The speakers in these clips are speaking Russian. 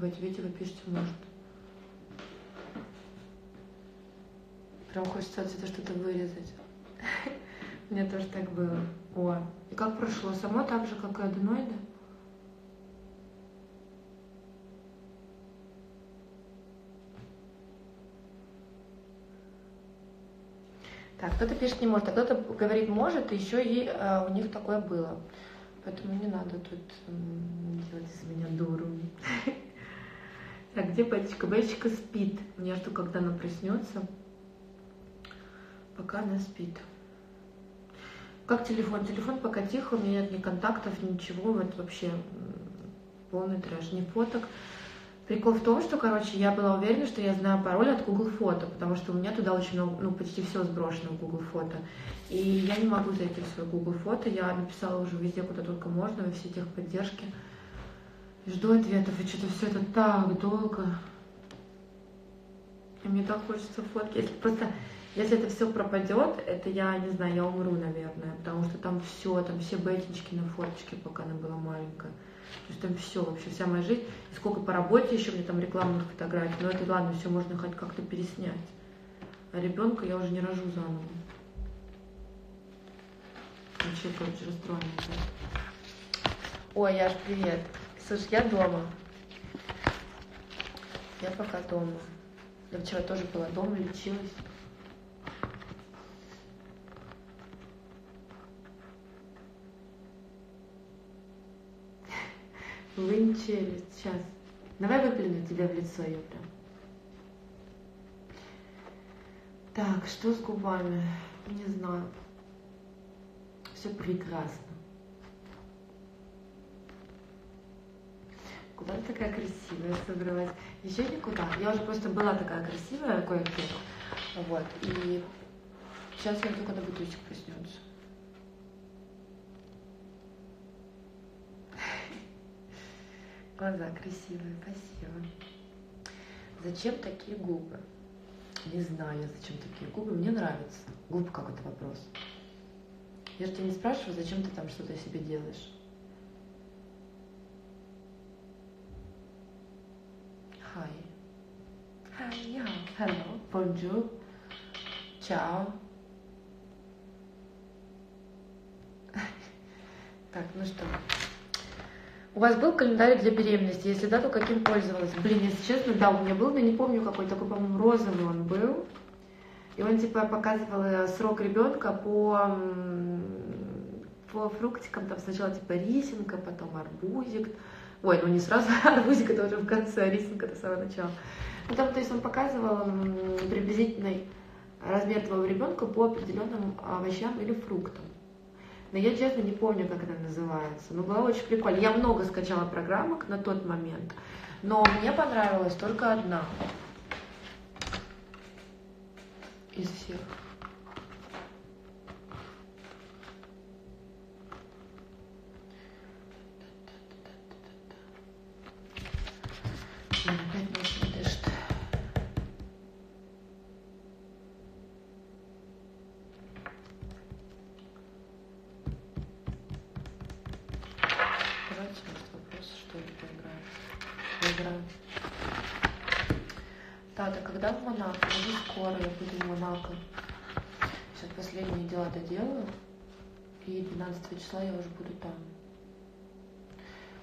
быть. Видите, вы пишете может. Прям хочется отсюда что-то вырезать. Мне тоже так было. О, и как прошло? Само так же, как и аденоиды? Так, кто-то пишет не может, а кто-то говорит может, и еще и а, у них такое было. Поэтому не надо тут делать из меня дуру. Так, где Бетечка? Бетечка спит. Я жду, когда она проснется. Пока она спит. Как телефон? Телефон пока тихо, у меня нет ни контактов, ничего. Вот вообще полный трэш. Ни фоток. Прикол в том, что, короче, я была уверена, что я знаю пароль от Google Фото, потому что у меня туда очень много, ну, почти все сброшено в Google Фото. И я не могу зайти в свой Google Фото, я написала уже везде, куда только можно, во все техподдержки. И жду ответов, и что-то все это так долго. И мне так хочется фотки. Если просто, если это все пропадет, это я, не знаю, я умру, наверное, потому что там все, там все бетинчики на фоточке, пока она была маленькая. То есть там все, вообще вся моя жизнь. И сколько по работе еще мне там рекламных фотографий. Но это ладно, все можно хоть как-то переснять. А ребенка я уже не рожу заново. Вообще, короче, расстроена. Ой, Яш, привет. Слушай, я дома. Я пока дома. Я вчера тоже была дома, лечилась. Вынь челюсть. Сейчас. Давай выплюну тебе в лицо ее прям. Так, что с губами? Не знаю. Все прекрасно. Куда ты такая красивая собралась? Еще никуда. Я уже просто была такая красивая кое-где. Вот. И сейчас я жду, когда бутылочка проснется. Глаза красивые, спасибо. Зачем такие губы? Не знаю, зачем такие губы. Мне нравится. Губы как это вопрос? Я же тебя не спрашиваю, зачем ты там что-то себе делаешь. Hi. Yeah. Hello. Bonjour. Ciao. Так, ну что, у вас был календарь для беременности? Если да, то каким пользовалась? Блин, если честно, да, у меня был, но не помню какой, такой, по-моему, розовый он был. И он типа показывал э, срок ребенка по, по фруктикам, там сначала типа рисинка, потом арбузик. Ой, ну не сразу арбузик, это уже в конце, а рисинка это самое начало. Ну там, то есть он показывал приблизительный размер твоего ребенка по определенным овощам или фруктам. Но я, честно, не помню, как она называется. Но была очень прикольно. Я много скачала программок на тот момент, но мне понравилась только одна из всех. Доделаю, и 12 числа я уже буду там.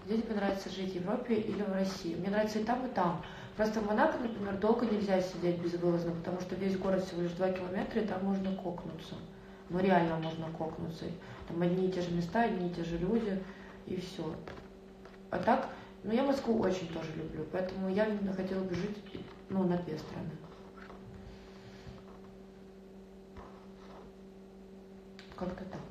Где тебе нравится жить, в Европе или в России? Мне нравится и там, и там. Просто в Монако, например, долго нельзя сидеть безвылазно, потому что весь город всего лишь 2 километра, и там можно кокнуться. Ну, реально можно кокнуться. Там одни и те же места, одни и те же люди, и все. А так, ну, я Москву очень тоже люблю, поэтому я хотела бы жить, ну, на две страны. Как-то так.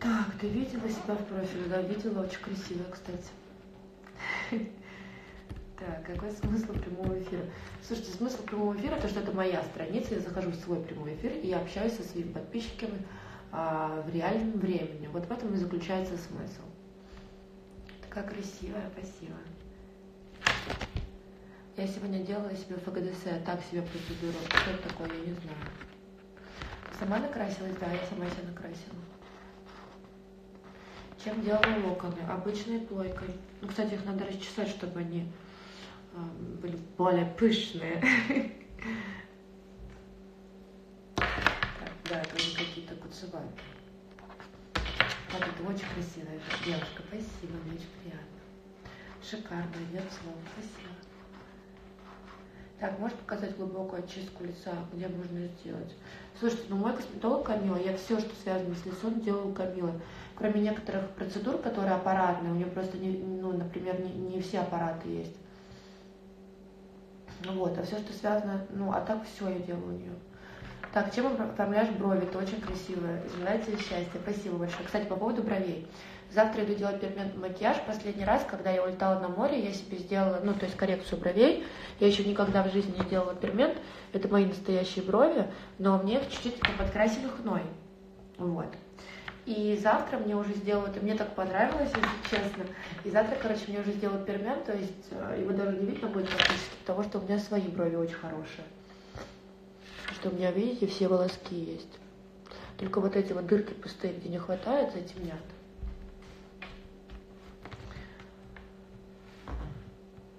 Так, ты видела себя в профиле? Да, видела, очень красивая, кстати. Так, какой смысл прямого эфира? Слушайте, смысл прямого эфира, то, что это моя страница, я захожу в свой прямой эфир и общаюсь со своими подписчиками а, в реальном времени. Вот в этом и заключается смысл. Такая красивая, спасибо. Я сегодня делала себе ФГДС, так себе процедуру. Что это такое, я не знаю. Сама накрасилась? Да, я сама себя накрасила. Чем делала локоны? Обычной плойкой. Ну, кстати, их надо расчесать, чтобы они были более пышные. Да, это не какие-то куцеватые. Вот это очень красивая девушка. Спасибо, мне очень приятно. Шикарно, нет слов. Спасибо. Так, можешь показать глубокую очистку лица, где можно сделать? Слушайте, ну мой косметолог Камила, я все, что связано с лицом, делаю Камилы. Кроме некоторых процедур, которые аппаратные, у нее просто, не, ну, например, не, не все аппараты есть. Ну вот, а все, что связано, ну, а так все я делаю у нее. Так, чем оформляешь брови? Это очень красивое. Извините, счастье. Спасибо большое. Кстати, по поводу бровей. Завтра иду делать пигментный макияж. Последний раз, когда я улетала на море, я себе сделала, ну, то есть коррекцию бровей. Я еще никогда в жизни не делала пигмент. Это мои настоящие брови, но мне чуть-чуть подкрасили хной. Вот. И завтра мне уже сделают, и мне так понравилось, если честно. И завтра, короче, мне уже сделают пигмент, то есть э, его даже не видно будет практически, потому что у меня свои брови очень хорошие. Что у меня, видите, все волоски есть. Только вот эти вот дырки пустые, где не хватает, затемнят.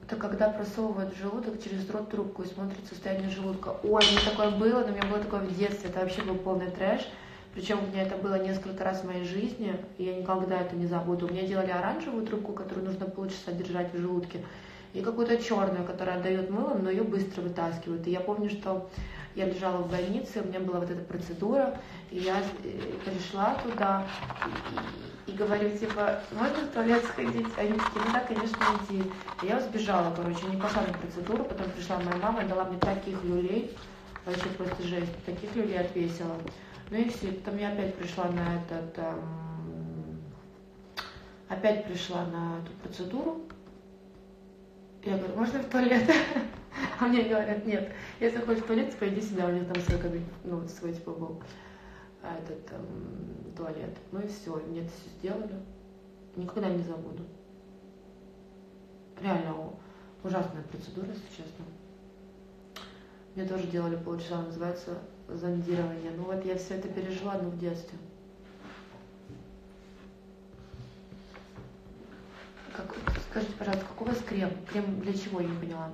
это когда просовывают желудок через рот трубку и смотрят состояние желудка. Ой, мне такое было, но у меня было такое в детстве, это вообще был полный трэш. Причем у меня это было несколько раз в моей жизни, и я никогда это не забуду. У меня делали оранжевую трубку, которую нужно полчаса держать в желудке, и какую-то черную, которая отдает мылом, но ее быстро вытаскивают. И я помню, что я лежала в больнице, у меня была вот эта процедура, и я э, пришла туда и, и, говорю, типа, можно в туалет сходить? Они такие, ну да, конечно, иди. И я сбежала, короче, не пошла на процедуру, потом пришла моя мама, дала мне таких люлей, вообще просто жесть, таких люлей отвесила. Ну и все, потом я опять пришла на этот, эм, опять пришла на эту процедуру. Я говорю, можно в туалет? А мне говорят, нет, если хочешь в туалет, пойди сюда, у них там свой кабинет, ну, свой типа был этот эм, туалет. Ну и все, мне это все сделали. Никогда не забуду. Реально ужасная процедура, если честно. Мне тоже делали полчаса, называется зондирование. Ну вот я все это пережила, но в детстве. Как, скажите, пожалуйста, какой у вас крем? Крем для чего, я не поняла.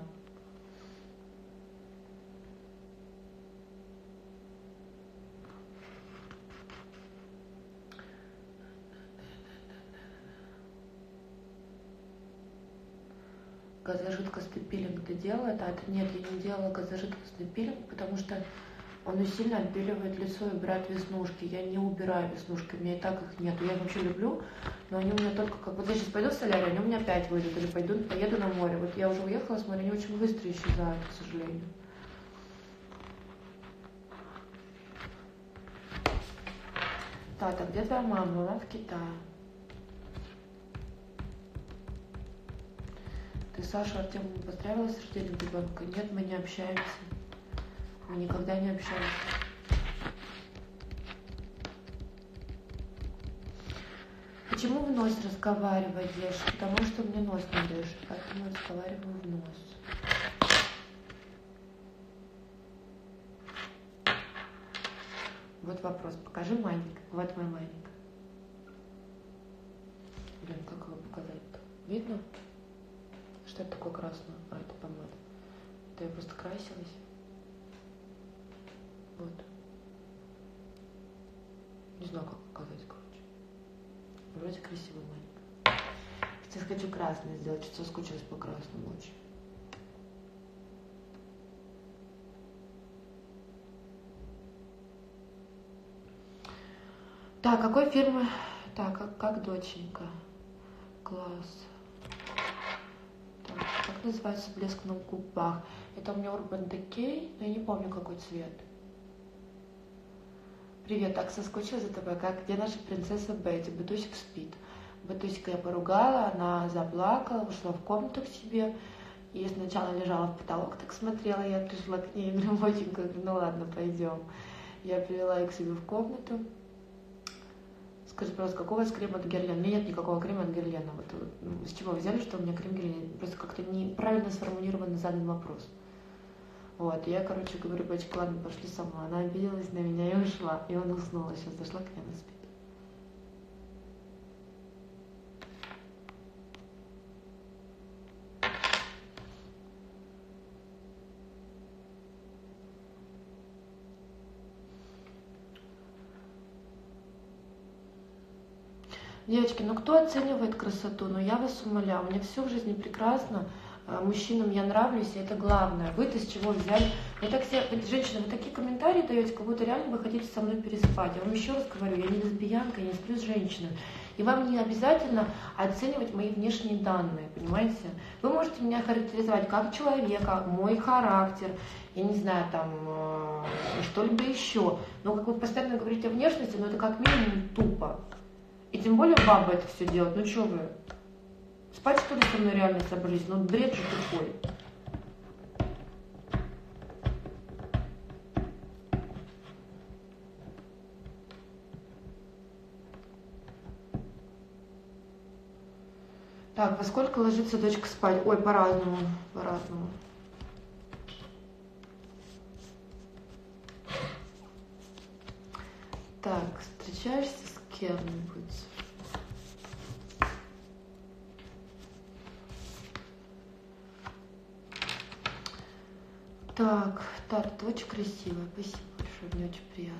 газожидкостный пилинг ты делает, а нет, я не делала газожидкостный пилинг, потому что он и сильно отбеливает лицо и убирает веснушки. Я не убираю веснушки, у меня и так их нету. Я их вообще люблю, но они у меня только как... Вот я сейчас пойду в солярий, они у меня опять выйдут, или пойду, поеду на море. Вот я уже уехала с моря, они очень быстро исчезают, к сожалению. Тата, где твоя мама? Она в Китае. Ты Саша Артему поздравила с рождением ребенка? Нет, мы не общаемся. Никогда не общаемся. Почему в нос разговариваешь? Потому что мне нос не дышит, поэтому разговариваю в нос. Вот вопрос. Покажи маленько. Вот мой маленько. Блин, как его показать-то? Видно? Что это такое красное? А, это помада. Это я просто красилась. Вот. Не знаю, как показать, короче. Вроде красиво маленько. Красное сделать, что-то соскучилась по красному очень. Так, какой фирмы? Так, как, как доченька? Класс называется блеск на губах. Это у меня Urban Decay, но я не помню, какой цвет. Привет, так соскучилась за тобой, как где наша принцесса Бетти? Бетусик спит. Бетусика я поругала, она заплакала, ушла в комнату к себе. И сначала лежала в потолок, так смотрела, я пришла к ней, говорю, говорю, ну ладно, пойдем. Я привела ее к себе в комнату. Скажи, пожалуйста, какого у вас крема от Герлена? У меня нет никакого крема от Герлена. Вот, ну, с чего вы взяли, что у меня крем Герлена? Просто как-то неправильно сформулированно задан вопрос. Вот, я, короче, говорю, бачка, ладно, пошли сама. Она обиделась на меня и ушла. И он уснула. Сейчас зашла к ней на спит. Девочки, ну кто оценивает красоту? Ну я вас умоляю, у меня все в жизни прекрасно, а, мужчинам я нравлюсь, и это главное. Вы-то с чего взяли? Я так все, женщины, вы такие комментарии даете, как будто реально вы хотите со мной переспать. Я вам еще раз говорю, я не лесбиянка, я не сплю с женщинами. И вам не обязательно оценивать мои внешние данные, понимаете? Вы можете меня характеризовать как человека, мой характер, я не знаю, там, э, что-либо еще. Но как вы постоянно говорите о внешности, но это как минимум тупо. Тем более баба это все делает. Ну что вы? Спать что ли со мной реально собрались? Ну бред же тупой. Так, во сколько ложится дочка спать? Ой, по-разному, по-разному. Так, встречаешься с кем-нибудь? Так, Тарт, очень красивая. Спасибо большое, мне очень приятно.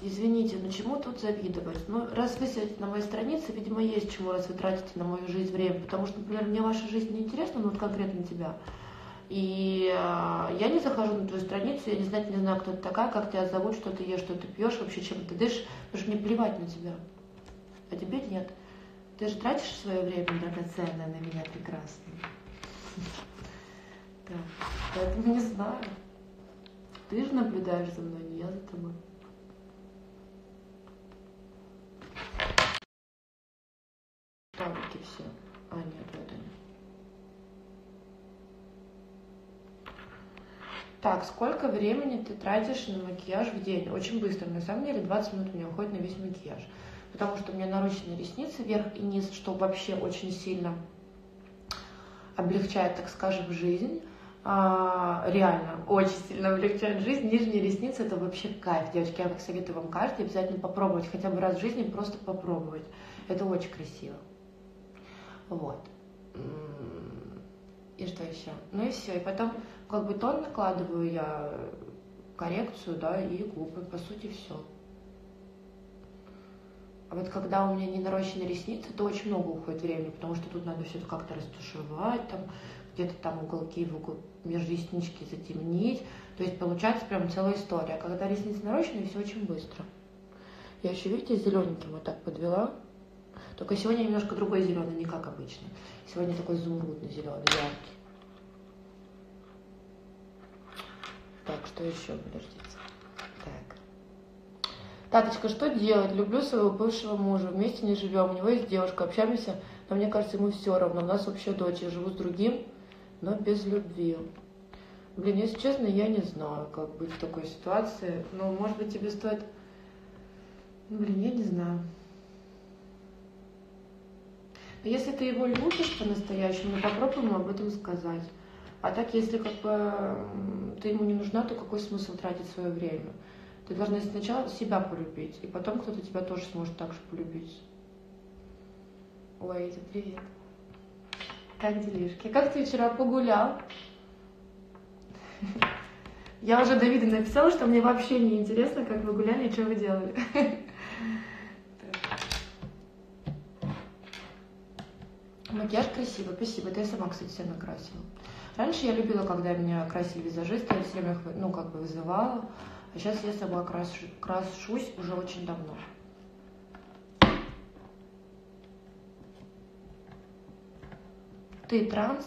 Извините, но чему тут завидовать? Ну, раз вы сидите на моей странице, видимо, есть чему, раз вы тратите на мою жизнь время. Потому что, например, мне ваша жизнь не интересна, ну вот конкретно тебя. И э, я не захожу на твою страницу, я не знаю, не знаю, кто ты такая, как тебя зовут, что ты ешь, что ты пьешь, вообще чем ты дышишь, потому что мне плевать на тебя а тебе нет. Ты же тратишь свое время драгоценное на меня прекрасно. Да. Поэтому не знаю. Ты же наблюдаешь за мной, не я за тобой. Павлики все. А, нет, это не. Так, сколько времени ты тратишь на макияж в день? Очень быстро. На самом деле 20 минут у меня уходит на весь макияж потому что у меня нарощенные ресницы вверх и низ, что вообще очень сильно облегчает, так скажем, жизнь. А, реально, очень сильно облегчает жизнь. Нижние ресницы это вообще кайф. Девочки, я советую вам каждый обязательно попробовать, хотя бы раз в жизни просто попробовать. Это очень красиво. Вот. И что еще? Ну и все. И потом как бы тон накладываю я коррекцию, да, и губы. По сути, все. А вот когда у меня не нарощены ресницы, то очень много уходит времени, потому что тут надо все это как-то растушевать, там где-то там уголки в угол, между реснички затемнить. То есть получается прям целая история. Когда ресницы нарощены, все очень быстро. Я еще, видите, зелененьким вот так подвела. Только сегодня немножко другой зеленый, не как обычно. Сегодня такой изумрудный зеленый, яркий. Так, что еще? Подождите. Таточка, что делать? Люблю своего бывшего мужа, вместе не живем, у него есть девушка, общаемся, но мне кажется, ему все равно. У нас вообще дочь, я живу с другим, но без любви. Блин, если честно, я не знаю, как быть в такой ситуации. Ну, может быть, тебе стоит... Ну, блин, я не знаю. Если ты его любишь по-настоящему, попробуй ему об этом сказать. А так, если как бы ты ему не нужна, то какой смысл тратить свое время? Ты должна сначала себя полюбить, и потом кто-то тебя тоже сможет так же полюбить. Ой, это привет. Как делишки? Как ты вчера погулял? Я уже Давиду написала, что мне вообще не интересно, как вы гуляли и что вы делали. Макияж красивый, спасибо. Это я сама, кстати, себя накрасила. Раньше я любила, когда меня красили визажисты, я все время ну, как бы вызывала. А сейчас я собой крашу, крашусь уже очень давно. Ты транс?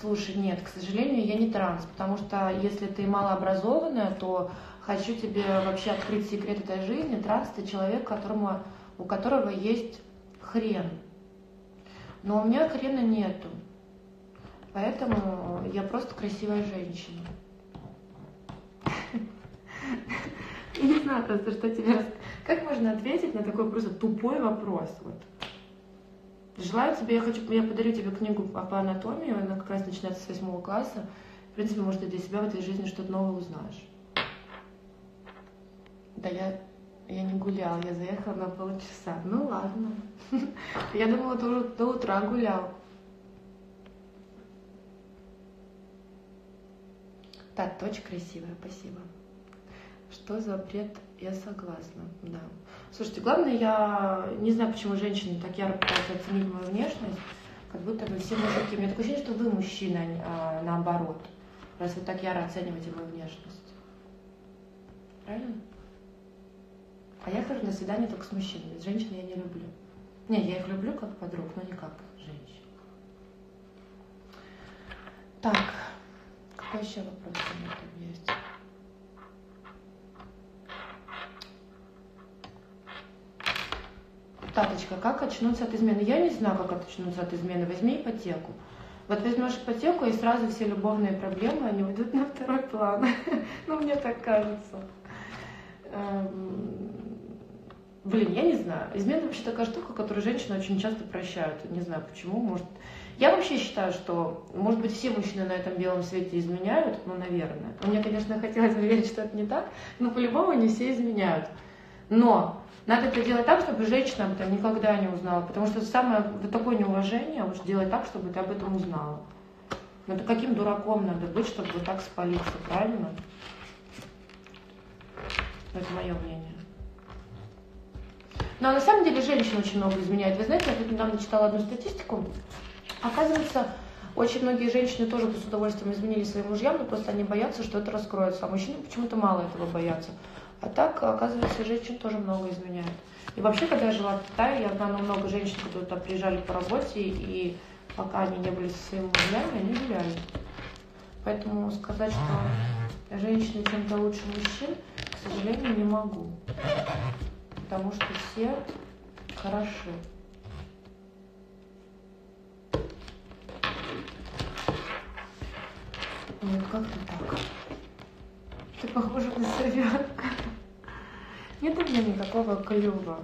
Слушай, нет, к сожалению, я не транс, потому что если ты малообразованная, то хочу тебе вообще открыть секрет этой жизни. Транс – это человек, которому, у которого есть хрен. Но у меня хрена нету. Поэтому я просто красивая женщина. Я не знаю просто, что тебе... Как можно ответить на такой просто тупой вопрос? Вот. Желаю тебе, я хочу, я подарю тебе книгу по анатомии, она как раз начинается с восьмого класса. В принципе, может, ты для себя в этой жизни что-то новое узнаешь. Да я, я не гулял, я заехала на полчаса. Ну ладно. Я думала, ты уже до утра гулял. Так, ты очень красивая, спасибо. Что за бред? Я согласна, да. Слушайте, главное, я не знаю, почему женщины так ярко пытаются оценить мою внешность, как будто бы все мужики. У меня такое ощущение, что вы мужчина, а, наоборот, раз вы так яро оцениваете мою внешность. Правильно? А я хожу на свидание только с мужчинами. С женщинами я не люблю. Не, я их люблю как подруг, но не как женщин. Так, какой еще вопрос у меня там есть? Таточка, как очнуться от измены? Я не знаю, как очнуться от измены. Возьми ипотеку. Вот возьмешь ипотеку, и сразу все любовные проблемы, они уйдут на второй план. Ну, мне так кажется. Эм, блин, я не знаю. Измена вообще такая штука, которую женщины очень часто прощают. Не знаю почему. Может, я вообще считаю, что, может быть, все мужчины на этом белом свете изменяют, ну, наверное. Мне, конечно, хотелось бы верить, что это не так, но по-любому не все изменяют. Но надо это делать так, чтобы женщина об этом никогда не узнала, потому что самое вот такое неуважение, лучше делать так, чтобы ты об этом узнала. Ну, это каким дураком надо быть, чтобы вот так спалиться, правильно? Это мое мнение. Но на самом деле женщины очень много изменяют. Вы знаете, я тут недавно читала одну статистику. Оказывается, очень многие женщины тоже с удовольствием изменили своим мужьям, но просто они боятся, что это раскроется. А мужчины почему-то мало этого боятся. А так, оказывается, женщин тоже много изменяют. И вообще, когда я жила в Китае, я знала много женщин, которые туда приезжали по работе, и пока они не были со своими мужьями, они гуляли. Поэтому сказать, что женщины чем-то лучше мужчин, к сожалению, не могу. Потому что все хороши. Нет, как ты так? Ты похожа на совенка. Нет у меня никакого клюва.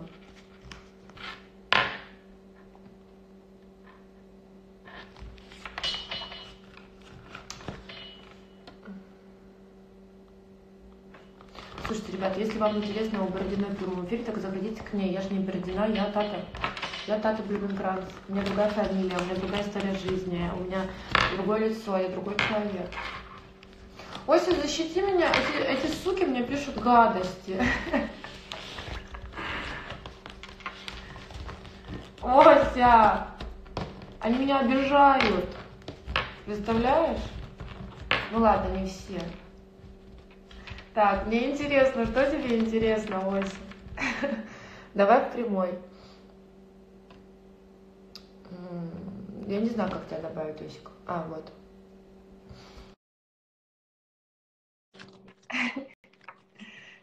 Слушайте, ребят, если вам интересно о Бородиной прямом эфире, так заходите к ней. Я же не Бородина, я Тата. Я Тата Блюменкранц. У меня другая фамилия, у меня другая история жизни, у меня другое лицо, я другой человек. Ося, защити меня, эти, эти суки мне пишут гадости. Ося! Они меня обижают. Представляешь? Ну ладно, не все. Так, мне интересно, что тебе интересно, Ося? Давай в прямой. Я не знаю, как тебя добавить, Осик. А, вот.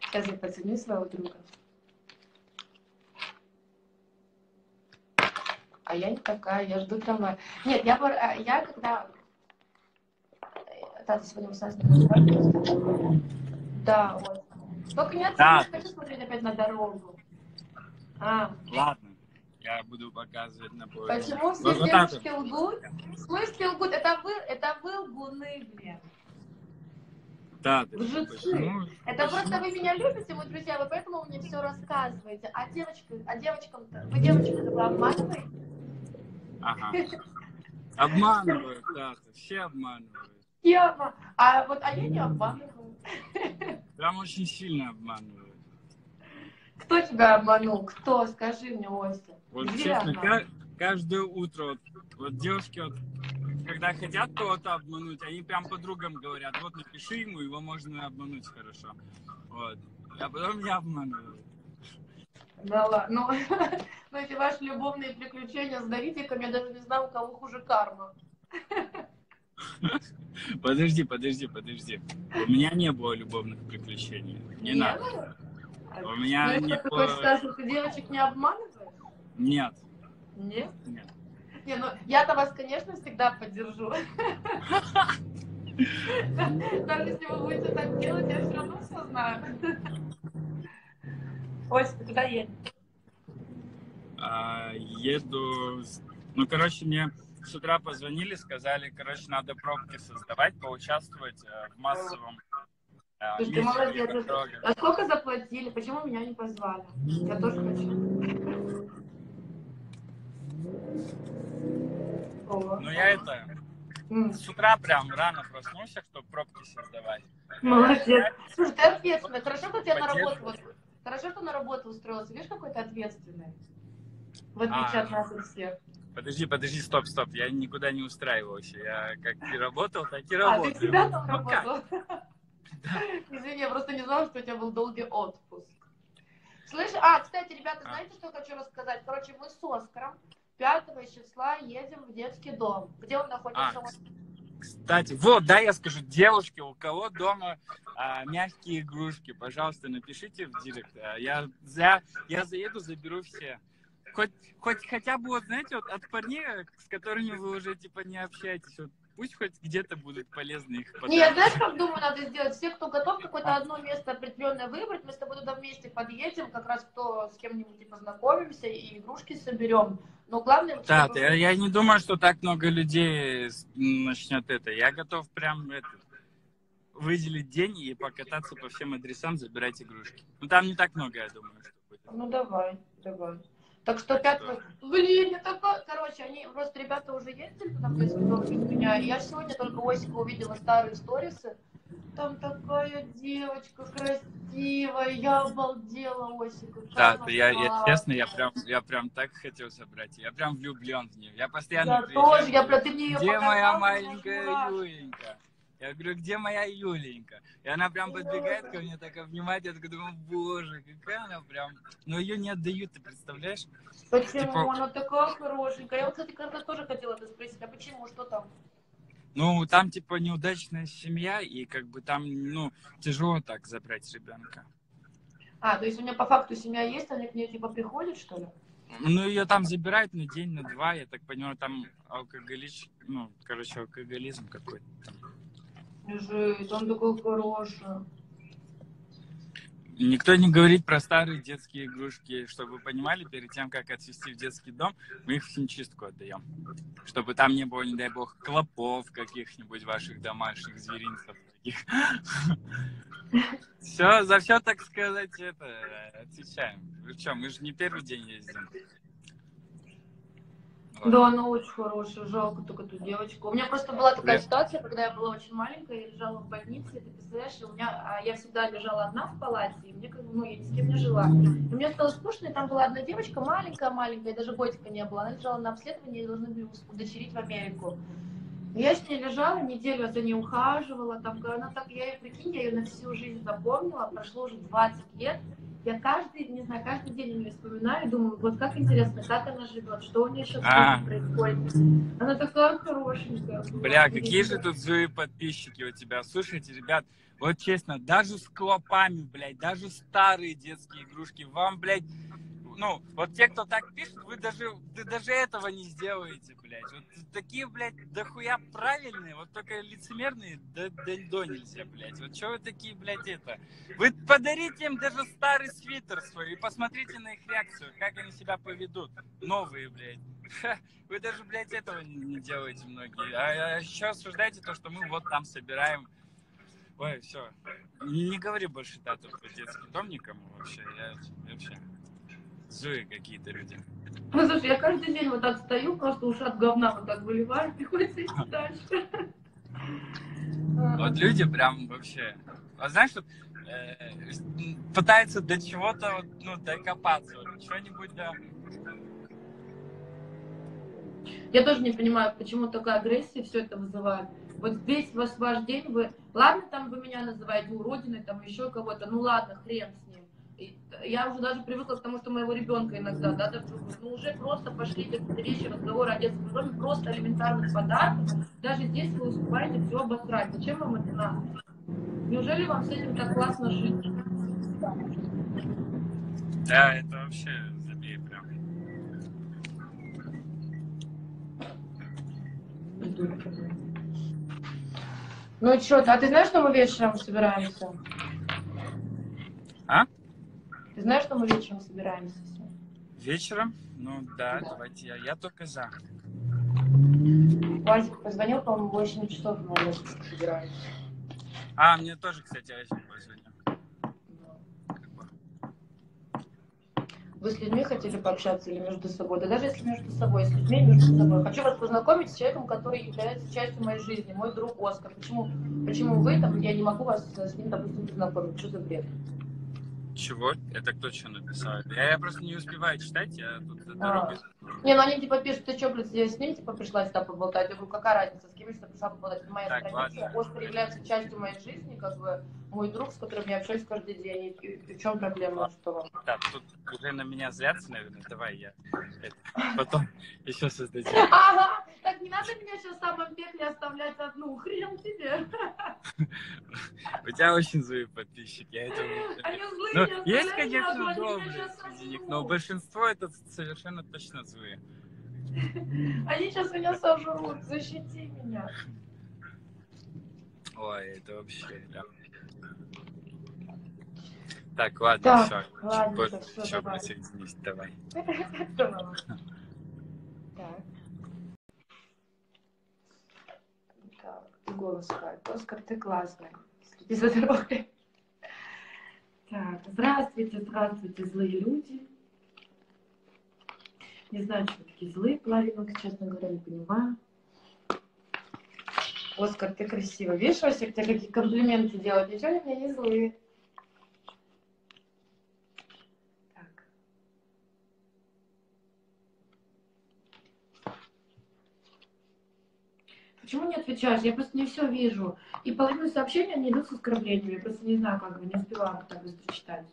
Сейчас я подсоединю своего друга. А я не такая, я жду трамвая. Нет, я, а, я когда... Тата, сегодня с Да, вот. Только не да. не хочу смотреть опять на дорогу. А. Ладно, я буду показывать на поезд. Почему все вот девушки вот лгут? В смысле лгут? Это вы, это вы лгуны, блин. Да, Лжецы. почему? Это почему? просто вы меня любите, мы друзья, вы поэтому мне все рассказываете. А девочка, а девочкам-то, вы девочкам-то вы обманываете? Ага. Обманывают, да, все обманывают. Тема. А вот а я не обманываю. Прям очень сильно обманывают. Кто тебя обманул? Кто? Скажи мне, Ося. Вот Где честно, ка- каждое утро, вот, вот девушки, вот, когда хотят кого-то обмануть, они прям подругам говорят, вот напиши ему, его можно обмануть хорошо. Вот. А потом я обманываю. Да ладно. Ну, ну, эти ваши любовные приключения с Давидиком, я даже не знаю, у кого хуже карма. Подожди, подожди, подожди. У меня не было любовных приключений. Не Нет? надо. У меня Ну, не что, ты было- хочешь сказать, что ты девочек не обманываешь? Нет. Нет? Нет. Не, ну я-то вас, конечно, всегда поддержу. Даже если вы будете так делать, я все равно все знаю. Ось, ты куда едешь? А, еду Ну, короче, мне с утра позвонили, сказали, короче, надо пробки создавать, поучаствовать э, в массовом э, Слушай, ты молодец. А сколько заплатили? Почему меня не позвали? Я тоже хочу. Ну, я это, с утра прям рано проснулся, чтобы пробки создавать. Молодец. Слушай, ты ответственный. Хорошо, что ты на работу, хорошо, что на работу устроился. Видишь, какой ты ответственный. В отличие А. от нас от всех. Подожди, подожди, стоп, стоп, я никуда не устраивался. Я как и работал, так и А, работаю. ты всегда там Ну работал? Извини, я просто не знала, что у тебя был долгий отпуск. Слышь, а, кстати, ребята, А. знаете, что хочу рассказать? Короче, мы с Оскаром 5 числа едем в детский дом. Где он находится? А, Кстати, вот, да, я скажу, девушки, у кого дома а, мягкие игрушки, пожалуйста, напишите в директ. А, Я, я, я заеду, заберу все. Хоть, хоть хотя бы, вот, знаете, вот от парней, с которыми вы уже, типа, не общаетесь, вот, пусть хоть где-то будут полезны их Не, я подарки. знаешь, как думаю, надо сделать? Все, кто готов какое-то одно место определенное выбрать, мы с тобой туда вместе подъедем, как раз кто с кем-нибудь и познакомимся и игрушки соберем. Но главное... Да, чтобы- я, я не думаю, что так много людей начнет это. Я готов прям это, выделить день и покататься по всем адресам, забирать игрушки. Ну, там не так много, я думаю, что будет. Ну давай, давай. Так что пятого... Блин, я такой... Короче, они просто ребята уже ездили туда в дом без меня. И я сегодня только у Осика увидела старые сторисы. Там такая девочка красивая. Я обалдела, Осика. Да, то я, я честно, я прям, я прям так хотел забрать. Я прям влюблен в нее. Я постоянно Я приезжаю, тоже, я про ты мне ее Где моя у маленькая. Юленька? Я говорю, где моя Юленька? И она прям подбегает ко мне, такая внимает, я думаю, боже, какая она прям... Но ее не отдают, ты представляешь? Почему? Типа- Она такая хорошенькая. Я, вот, кстати, когда тоже хотела это спросить, а почему, что там? Ну, там, типа, неудачная семья, и как бы там, ну, тяжело так забрать ребенка. А, то есть у меня по факту семья есть, они к ней типа приходят, что ли? Ну, ее там забирают на день, на два, я так понимаю, там алкоголич... Ну, короче, алкоголизм какой-то. Жесть, он такой хороший. Никто не говорит про старые детские игрушки. Чтобы вы понимали, перед тем, как отвезти в детский дом, мы их в химчистку отдаем. Чтобы там не было, не дай бог, клопов каких-нибудь ваших домашних зверинцев. Все, за все, так сказать, это, отвечаем. Вы что, мы же не первый день ездим. Да, она очень хорошая, жалко только ту девочку. У меня просто была такая Привет. ситуация, когда я была очень маленькая, я лежала в больнице, и ты представляешь, и у меня, а, я всегда лежала одна в палате, и мне как бы, ну, я ни с кем не жила. И мне стало скучно, и там была одна девочка, маленькая-маленькая, даже годика не было, она лежала на обследовании, ее должны были удочерить в Америку. И Я с ней лежала, неделю за ней ухаживала, там, она так, я ее, прикинь, я ее на всю жизнь запомнила, прошло уже 20 лет, я каждый, не знаю, каждый день о нее вспоминаю, думаю, вот как интересно, как она живет, что у нее сейчас А. происходит. Она такая хорошенькая. Бля, какие же тут злые подписчики у тебя. Слушайте, ребят, вот честно, даже с клопами, блядь, даже старые детские игрушки, вам, блядь, ну, вот те, кто так пишет, вы даже, вы даже этого не сделаете, блядь. Вот такие, блядь, дохуя правильные, вот только лицемерные до, до, до нельзя, блядь. Вот что вы такие, блядь, это? Вы подарите им даже старый свитер свой и посмотрите на их реакцию, как они себя поведут. Новые, блядь. Вы даже, блядь, этого не не делаете многие. А, а еще осуждаете то, что мы вот там собираем. Ой, все. Не, говори больше дату про детский дом вообще. Я вообще... Злые какие-то люди. Ну, слушай, я каждый день вот так стою, просто ушат говна вот так выливаю, приходится идти дальше. Вот люди прям вообще... А знаешь, вот, э, пытаются до чего-то ну, докопаться. Вот, что-нибудь, да. Я тоже не понимаю, почему такая агрессия все это вызывает. Вот весь ваш, ваш день вы... Ладно, там вы меня называете уродиной, там еще кого-то, ну ладно, хрен с я уже даже привыкла к тому, что моего ребенка иногда, да, даже, ну уже просто пошли какие-то вещи, разговоры о детском доме, просто элементарный подарок. Даже здесь вы успеваете все обосрать. Зачем вам это надо? Неужели вам с этим так классно жить? Да, это вообще забей прям. Ну что, а ты знаешь, что мы вечером собираемся? Ты знаешь, что мы вечером собираемся? Вечером? Ну да, Да. давайте я. Я только за. Васик позвонил, по-моему, 8 часов мы собираемся. А, мне тоже, кстати, Асик позвонил. Вы с людьми хотели пообщаться или между собой? Да даже если между собой, с людьми между собой. Хочу вас познакомить с человеком, который является частью моей жизни, мой друг Оскар. Почему, почему вы там, я не могу вас с ним, допустим, познакомить? Что за бред? Чего? Это кто что написал? Я, я просто не успеваю читать, я тут за А. дорогой. Не, ну они типа пишут, ты что, блядь, с ним типа пришла сюда поболтать? Я говорю, какая разница, с кем я сюда пришла поболтать? Это моя Так, страница. ладно. Оскар является частью моей жизни, как бы мой друг, с которым я общаюсь каждый день. И, и в чем проблема, что вам? Так, тут уже на меня злятся, наверное. Давай я это, потом еще создадим. Ага, так не надо меня сейчас в самом пекле оставлять одну, хрен тебе. У тебя очень злые подписчики, я это Они злые, Ну, не есть, конечно, добрые среди но большинство это совершенно точно злые. Они сейчас меня сожрут, защити меня. Ой, это вообще, да. Так, ладно, Так, все. ладненько, всё, Еще давай. присоединись, давай. Так. Так, ты голос скажет. Оскар, ты классный. Следи за дорогой. Так, здравствуйте, здравствуйте, злые люди. Не знаю, что такие злые половинок, честно говоря, не понимаю. Оскар, ты красиво. Видишь, Осик, тебе какие комплименты делают? Ничего они мне не злые. Почему не отвечаешь? Я просто не все вижу. И половину сообщений они идут с оскорблениями. Я просто не знаю, как бы не успеваю так быстро читать.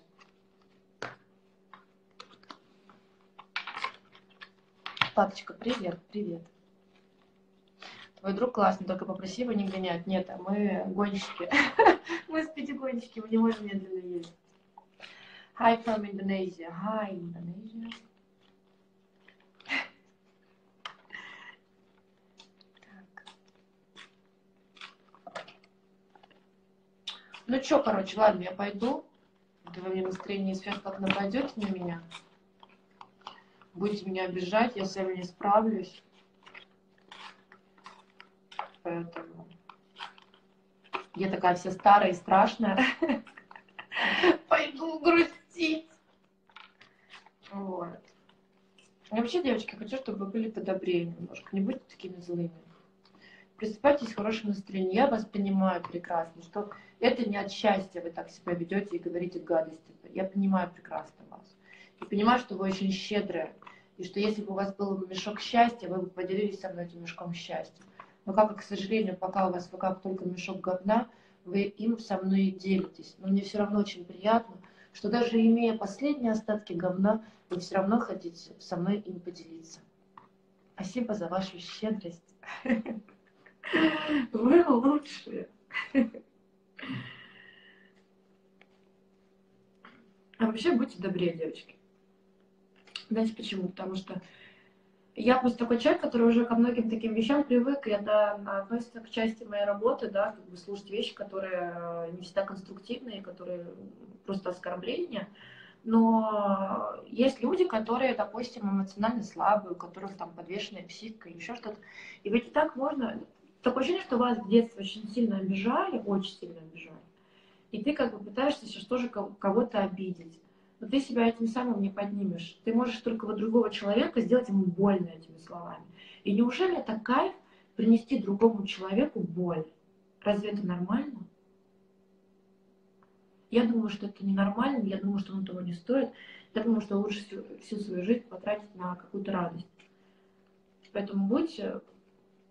Папочка, привет, привет. Твой друг классный, только попроси его не гонять. Нет, а мы гонщики. Мы с гонщики, мы не можем медленно ездить. Hi from Indonesia. Hi, Indonesia. Ну чё, короче, ладно, я пойду. Да вы мне настроение сверх как нападете на меня. Будете меня обижать, я с вами не справлюсь. Поэтому я такая вся старая и страшная. Пойду грустить. Вот. И вообще, девочки, хочу, чтобы вы были подобрее немножко. Не будьте такими злыми. Просыпайтесь в хорошем настроении. Я вас понимаю прекрасно, что это не от счастья вы так себя ведете и говорите гадости. Я понимаю прекрасно вас. И понимаю, что вы очень щедрые. И что если бы у вас был бы мешок счастья, вы бы поделились со мной этим мешком счастья. Но как, к сожалению, пока у вас в руках только мешок говна, вы им со мной делитесь. Но мне все равно очень приятно, что даже имея последние остатки говна, вы все равно хотите со мной им поделиться. Спасибо за вашу щедрость. Вы лучшие. А вообще будьте добрее, девочки. Знаете почему? Потому что я просто такой человек, который уже ко многим таким вещам привык, и это относится к части моей работы, да, как бы слушать вещи, которые э, не всегда конструктивные, которые просто оскорбления. Но есть люди, которые, допустим, эмоционально слабые, у которых там подвешенная психика или еще что-то. И ведь так можно... Такое ощущение, что вас в детстве очень сильно обижали, очень сильно обижали. И ты как бы пытаешься сейчас тоже кого-то обидеть но ты себя этим самым не поднимешь. Ты можешь только вот другого человека сделать ему больно этими словами. И неужели это кайф принести другому человеку боль? Разве это нормально? Я думаю, что это ненормально, я думаю, что оно того не стоит. Я думаю, что лучше всю, всю свою жизнь потратить на какую-то радость. Поэтому будьте,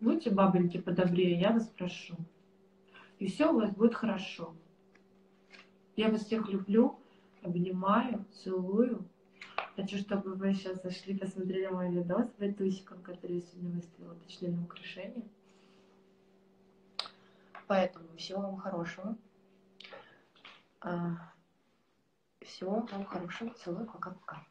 будьте бабоньки подобрее, я вас прошу. И все у вас будет хорошо. Я вас всех люблю обнимаю, целую. Хочу, чтобы вы сейчас зашли, посмотрели мой видос с байтусиком, который я сегодня выставила точным украшением. Поэтому всего вам хорошего. А, всего вам хорошего. Целую. Пока-пока.